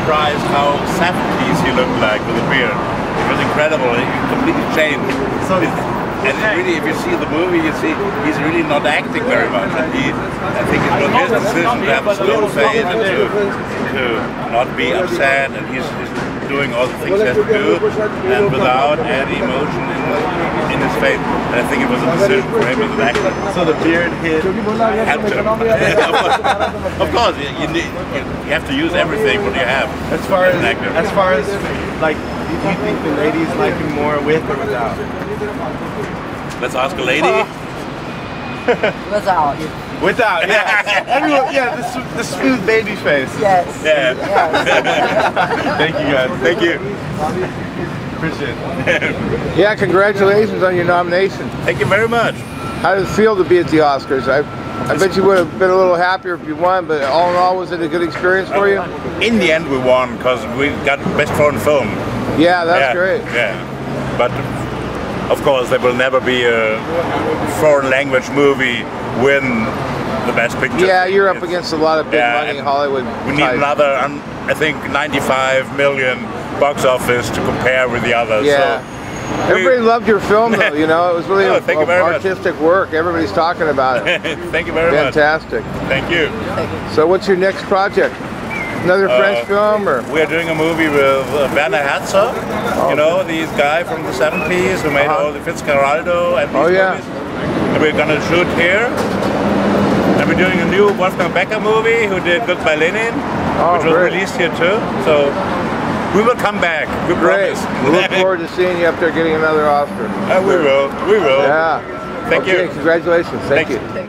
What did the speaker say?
surprised how 70s he looked like with a beard. It was incredible. He completely changed. So and really, if you see the movie, you see he's really not acting very much. And he, I think it was his decision to have a slow fade and to, to not be upset. And he's, he's doing all the things he has to do and without any emotion in, in his face. And I think it was a decision for him as an actor. So the beard hit. Helped him. of course, you, you, need, you have to use everything what you have. As far as an as far as like, do you think the ladies like him more with or without? Let's ask a lady. Without. Without, yeah. Everyone, yeah, the, the smooth baby face. Yes. Yeah. Yes. Thank you guys. Thank you. Appreciate it. Yeah, congratulations on your nomination. Thank you very much. How did it feel to be at the Oscars? I, I bet you would have been a little happier if you won, but all in all, was it a good experience for you? In the end, we won because we got best foreign film. Yeah, that's yeah, great. Yeah, but of course, there will never be a foreign language movie win the best picture. Yeah, you're up It's- against a lot of big Yeah, money Hollywood. We need another, um, I think, 95 million box office to compare with the others. Yeah. So Everybody loved your film, though. You know, it was really Oh, a, a very much. artistic work. Everybody's talking about it. Thank you very much. Fantastic. Thank you. So, what's your next project? Another French Uh, film, or We are doing a movie with uh, Werner Herzog. You know, these guy from the 70s who made Uh-huh. all the Fitzcarraldo and these Oh, yeah. movies. And we're gonna shoot here. And we're doing a new Wolfgang Becker movie who did Goodbye Lenin, Oh, which was great. released here too. So we will come back. We great? promise. We look forward to seeing you up there getting another Oscar. Uh, we will. We will. Yeah. Thank okay, you. Congratulations. Thank Thanks. you.